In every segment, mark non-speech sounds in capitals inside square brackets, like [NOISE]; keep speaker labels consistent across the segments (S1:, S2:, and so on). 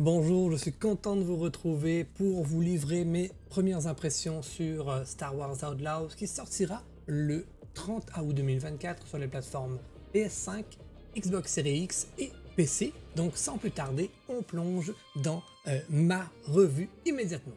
S1: Bonjour, je suis content de vous retrouver pour vous livrer mes premières impressions sur euh, Star Wars Outlaws qui sortira le 30 août 2024 sur les plateformes PS5, Xbox Series X et PC. Donc sans plus tarder, on plonge dans euh, ma revue immédiatement.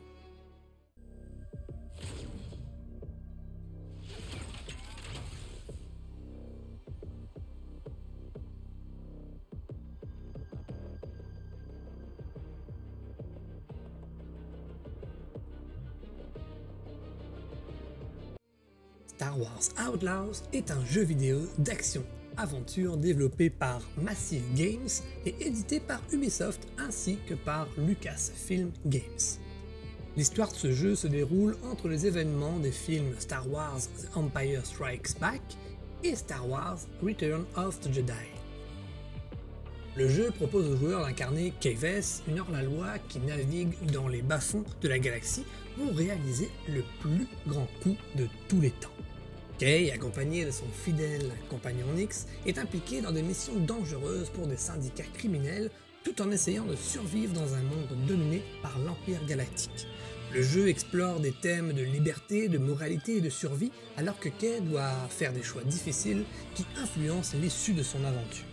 S1: Star Wars Outlaws est un jeu vidéo d'action-aventure développé par Massive Games et édité par Ubisoft ainsi que par Lucasfilm Games. L'histoire de ce jeu se déroule entre les événements des films Star Wars The Empire Strikes Back et Star Wars Return of the Jedi. Le jeu propose aux joueurs d'incarner Kayves, une hors-la-loi qui navigue dans les bas-fonds de la galaxie pour réaliser le plus grand coup de tous les temps. Kay, accompagné de son fidèle compagnon Nix, est impliqué dans des missions dangereuses pour des syndicats criminels tout en essayant de survivre dans un monde dominé par l'Empire galactique. Le jeu explore des thèmes de liberté, de moralité et de survie alors que Kay doit faire des choix difficiles qui influencent l'issue de son aventure.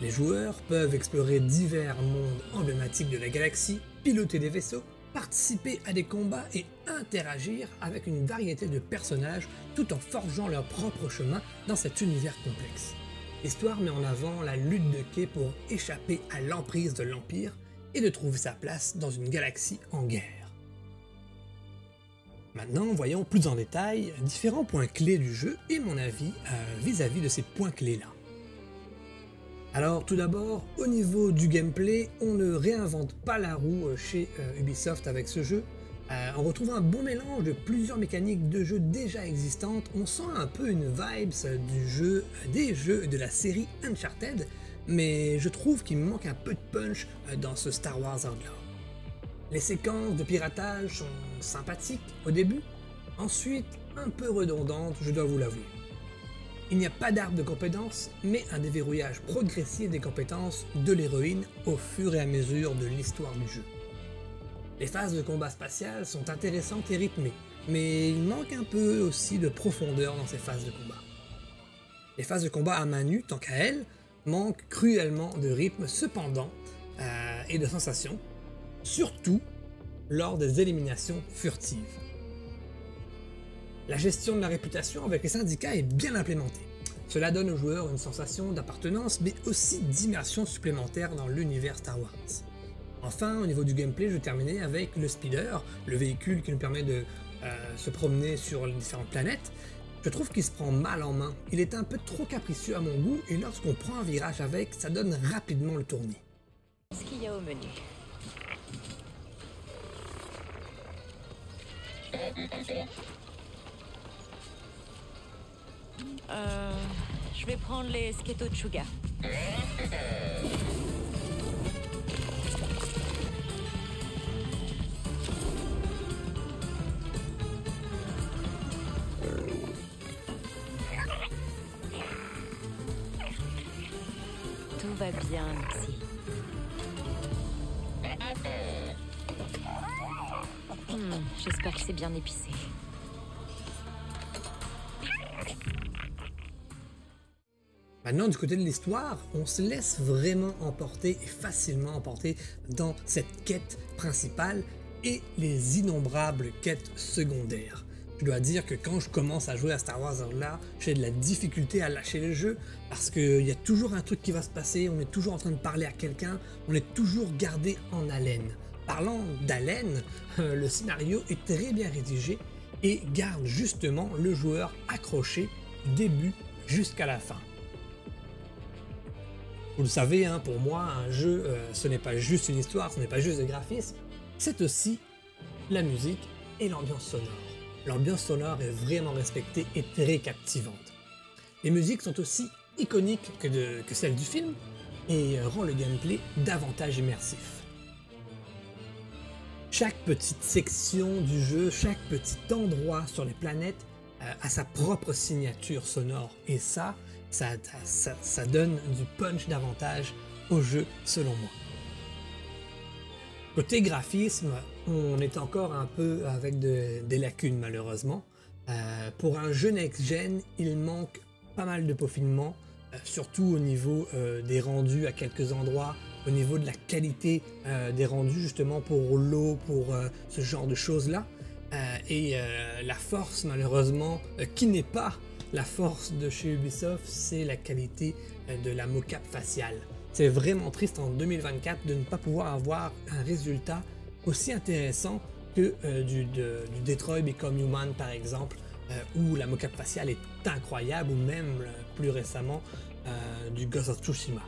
S1: Les joueurs peuvent explorer divers mondes emblématiques de la galaxie, piloter des vaisseaux, participer à des combats et interagir avec une variété de personnages tout en forgeant leur propre chemin dans cet univers complexe. L'histoire met en avant la lutte de Kay pour échapper à l'emprise de l'Empire et de trouver sa place dans une galaxie en guerre. Maintenant, voyons plus en détail différents points clés du jeu et mon avis vis à -vis de ces points clés-là. Alors tout d'abord, au niveau du gameplay, on ne réinvente pas la roue euh, chez euh, Ubisoft avec ce jeu. Euh, on retrouve un bon mélange de plusieurs mécaniques de jeu déjà existantes. On sent un peu une vibes du jeu, des jeux de la série Uncharted, mais je trouve qu'il manque un peu de punch dans ce Star Wars Outlaw. Les séquences de piratage sont sympathiques au début, ensuite un peu redondantes, je dois vous l'avouer. Il n'y a pas d'arbre de compétences, mais un déverrouillage progressif des compétences de l'héroïne au fur et à mesure de l'histoire du jeu. Les phases de combat spatial sont intéressantes et rythmées, mais il manque un peu aussi de profondeur dans ces phases de combat. Les phases de combat à main nue, tant qu'à elles, manquent cruellement de rythme cependant euh, et de sensations, surtout lors des éliminations furtives. La gestion de la réputation avec les syndicats est bien implémentée. Cela donne aux joueurs une sensation d'appartenance mais aussi d'immersion supplémentaire dans l'univers Star Wars. Enfin, au niveau du gameplay, je terminais avec le speeder, le véhicule qui nous permet de euh, se promener sur les différentes planètes. Je trouve qu'il se prend mal en main. Il est un peu trop capricieux à mon goût et lorsqu'on prend un virage avec, ça donne rapidement le tournis.
S2: Qu'est-ce qu'il y a au menu? Euh, je vais prendre les sketo de Sugar. Tout va bien, Lexi. Hmm, J'espère que c'est bien épicé.
S1: Maintenant, du côté de l'histoire, on se laisse vraiment emporter et facilement emporter dans cette quête principale et les innombrables quêtes secondaires. Je dois dire que quand je commence à jouer à Star Wars là, j'ai de la difficulté à lâcher le jeu parce qu'il y a toujours un truc qui va se passer, on est toujours en train de parler à quelqu'un, on est toujours gardé en haleine. Parlant d'haleine, [LAUGHS] le scénario est très bien rédigé et garde justement le joueur accroché début jusqu'à la fin. Vous le savez, hein, pour moi, un jeu, euh, ce n'est pas juste une histoire, ce n'est pas juste des graphismes, c'est aussi la musique et l'ambiance sonore. L'ambiance sonore est vraiment respectée et très captivante. Les musiques sont aussi iconiques que, que celles du film et rend le gameplay davantage immersif. Chaque petite section du jeu, chaque petit endroit sur les planètes euh, a sa propre signature sonore et ça, ça, donne du punch davantage au jeu selon moi. Côté graphisme, on est encore un peu avec des lacunes malheureusement. Euh, pour un jeu next-gen, il manque pas mal de peaufinement, euh, surtout au niveau des rendus à quelques endroits, au niveau de la qualité des rendus justement pour l'eau, pour ce genre de choses-là. Et la force malheureusement, qui n'est pas la force de chez Ubisoft, c'est la qualité de la mocap faciale. C'est vraiment triste en 2024 de ne pas pouvoir avoir un résultat aussi intéressant que euh, du, Detroit Become Human par exemple, euh, où la mocap faciale est incroyable, ou même euh, plus récemment du Ghost of Tsushima.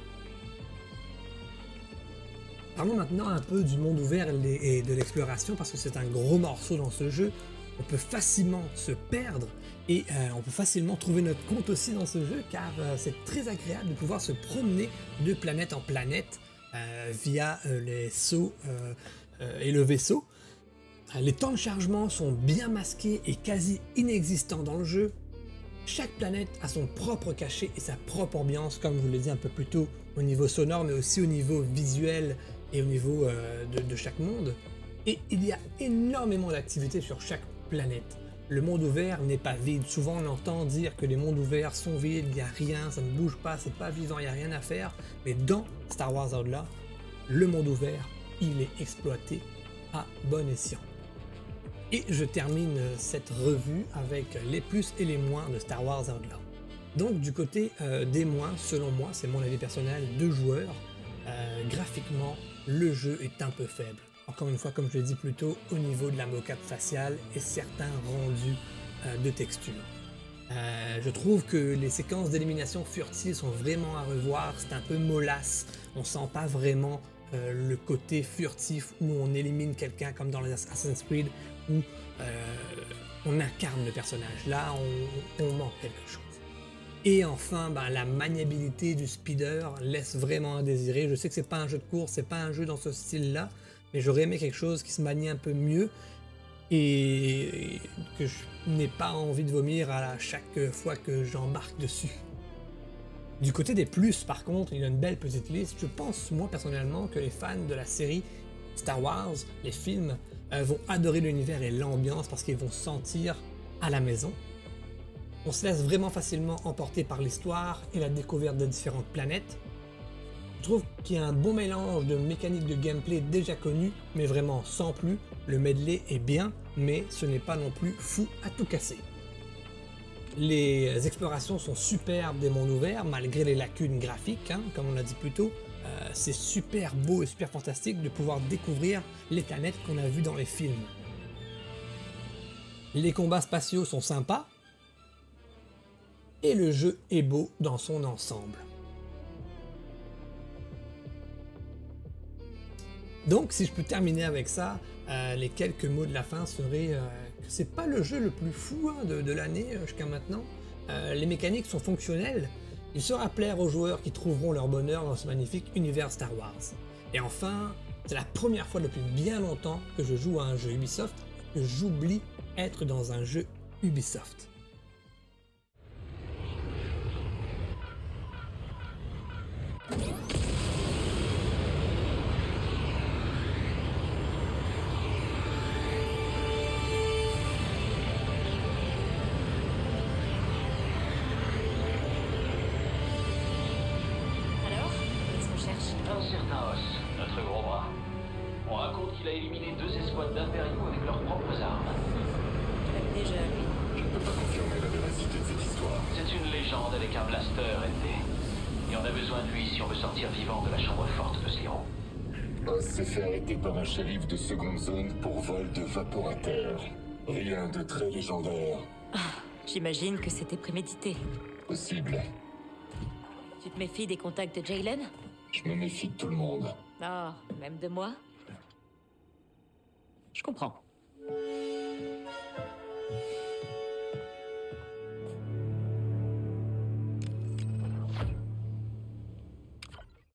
S1: Parlons maintenant un peu du monde ouvert et de l'exploration parce que c'est un gros morceau dans ce jeu. On peut facilement se perdre et euh, on peut facilement trouver notre compte aussi dans ce jeu car euh, c'est très agréable de pouvoir se promener de planète en planète euh, via les sauts et le vaisseau. Les temps de chargement sont bien masqués et quasi inexistants dans le jeu. Chaque planète a son propre cachet et sa propre ambiance, comme je vous l'ai dit un peu plus tôt, au niveau sonore, mais aussi au niveau visuel au niveau de, de chaque monde. Et il y a énormément d'activités sur chaque planète le monde ouvert n'est pas vide. Souvent on entend dire que les mondes ouverts sont vides, il n'y a rien, ça ne bouge pas, c'est pas vivant, il n'y a rien à faire. Mais dans Star Wars Outlaw, le monde ouvert, il est exploité à bon escient. Et je termine cette revue avec les plus et les moins de Star Wars Outlaw. Donc du côté euh, des moins, selon moi, c'est mon avis personnel de joueur, euh, graphiquement, le jeu est un peu faible. Encore une fois, comme je l'ai dit plus tôt, au niveau de la mocap faciale et certains rendus euh, de texture. Euh, je trouve que les séquences d'élimination furtive sont vraiment à revoir, c'est un peu mollasse, on sent pas vraiment euh, le côté furtif où on élimine quelqu'un comme dans Assassin's Creed où on incarne le personnage. Là, on, manque quelque chose. Et enfin, ben, la maniabilité du speeder laisse vraiment à désirer. Je sais que c'est pas un jeu de course, c'est pas un jeu dans ce style-là, mais j'aurais aimé quelque chose qui se manie un peu mieux et que je n'ai pas envie de vomir à chaque fois que j'embarque dessus. Du côté des plus, par contre, il y a une belle petite liste. Je pense, moi personnellement, que les fans de la série Star Wars, les films, euh, vont adorer l'univers et l'ambiance parce qu'ils vont sentir à la maison. On se laisse vraiment facilement emporter par l'histoire et la découverte de différentes planètes. Je trouve qu'il y a un bon mélange de mécaniques de gameplay déjà connues, mais vraiment sans plus. Le medley est bien, mais ce n'est pas non plus fou à tout casser. Les explorations sont superbes des mondes ouverts, malgré les lacunes graphiques, hein, comme on l'a dit plus tôt. Euh, c'est super beau et super fantastique de pouvoir découvrir les planètes qu'on a vues dans les films. Les combats spatiaux sont sympas, et le jeu est beau dans son ensemble. Donc, si je peux terminer avec ça, euh, les quelques mots de la fin seraient euh, que c'est pas le jeu le plus fou hein, de, l'année euh, jusqu'à maintenant. les mécaniques sont fonctionnelles. Il sera plaire aux joueurs qui trouveront leur bonheur dans ce magnifique univers Star Wars. Et enfin, c'est la première fois depuis bien longtemps que je joue à un jeu Ubisoft que j'oublie être dans un jeu Ubisoft.
S3: Shérif de seconde zone pour vol de vaporateur. Rien de très légendaire.
S2: Ah, j'imagine que c'était prémédité.
S3: Possible.
S2: Tu te méfies des contacts de Jalen?
S3: Je me méfie de tout le monde.
S2: Ah, même de moi? Je comprends.